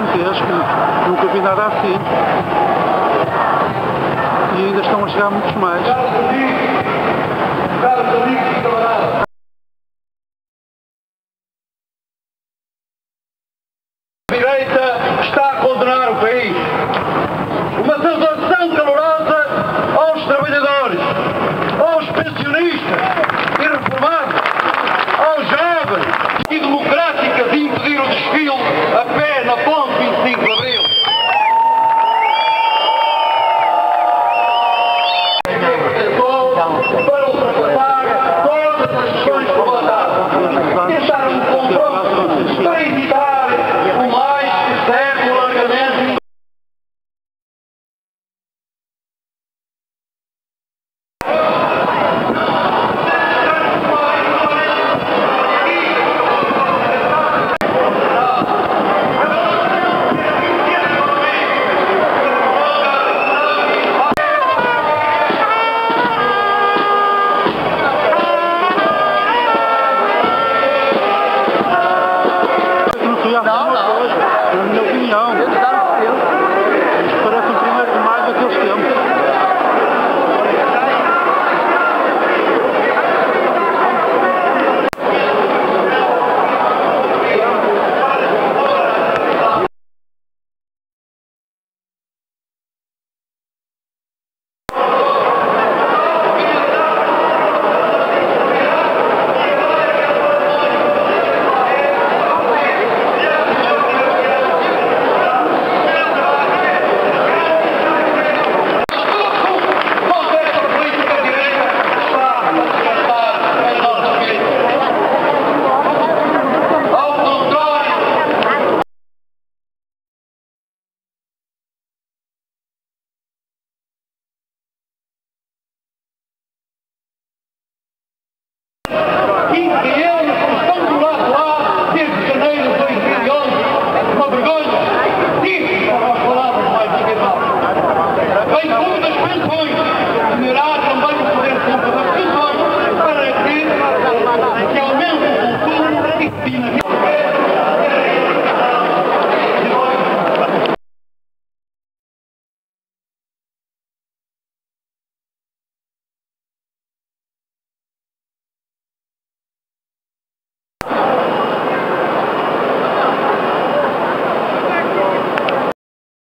gigantesco, nunca vi nada assim. E ainda estão a chegar muitos mais. A direita está a condenar o país. Uma saudação